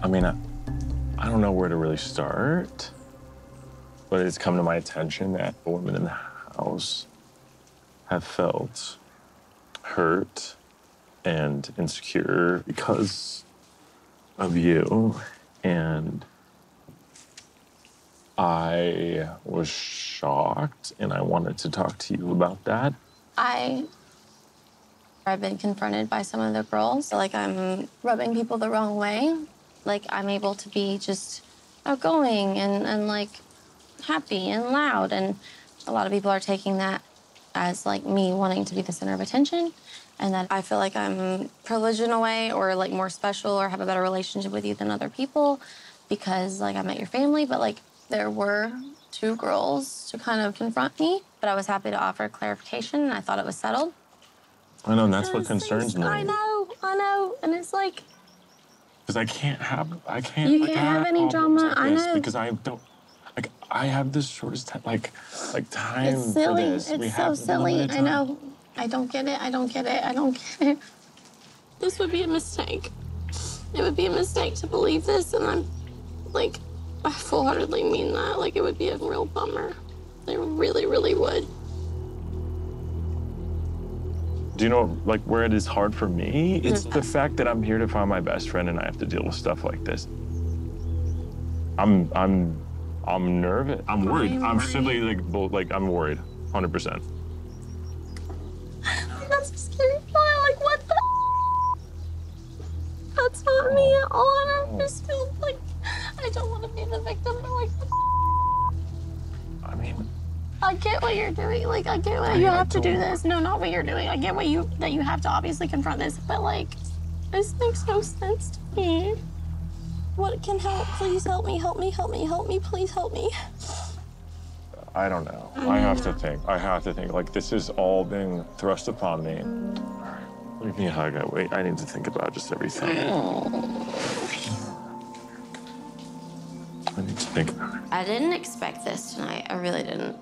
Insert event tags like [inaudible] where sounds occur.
I mean, I, I don't know where to really start, but it's come to my attention that the women in the house have felt hurt and insecure because of you. And I was shocked and I wanted to talk to you about that. I I've been confronted by some of the girls. Like I'm rubbing people the wrong way. Like I'm able to be just outgoing and, and like happy and loud. And a lot of people are taking that as like me wanting to be the center of attention. And that I feel like I'm privileged in a way or like more special or have a better relationship with you than other people because like I met your family. But like there were two girls to kind of confront me. But I was happy to offer clarification and I thought it was settled. I know, and that's what like- concerns me. I know, I know. And it's like, Because I can't have, I can't. You like, can't I have any drama, like I know. Because I don't, like, I have the shortest time, like, like time it's silly. for this. It's we so silly. I know. I don't get it. I don't get it. I don't get it. This would be a mistake. It would be a mistake to believe this, and I'm like, I full heartedly mean that. Like, it would be a real bummer. It really, really would. Do you know, like, where it is hard for me? Mm-hmm. It's the fact that I'm here to find my best friend and I have to deal with stuff like this. I'm, I'm, I'm nervous. I'm worried. I'm I'm, simply like, like, I'm worried, hundred percent. [sighs] That's scary. Like, what the? That's not me oh. at all. I oh. just feel like I don't want to be the victim, I get what you're doing. Like, I get what I- you have to do this. No, not what you're doing. I get what you that you have to obviously confront this, but like, this makes no sense to me. What can help? Please help me. Help me. Help me. Help me. Please help me. I don't know. I have to think. I have to think. Like this is all being thrust upon me. Give me a hug. I wait. I need to think about just everything. I need to think about it. I didn't expect this tonight. I really didn't.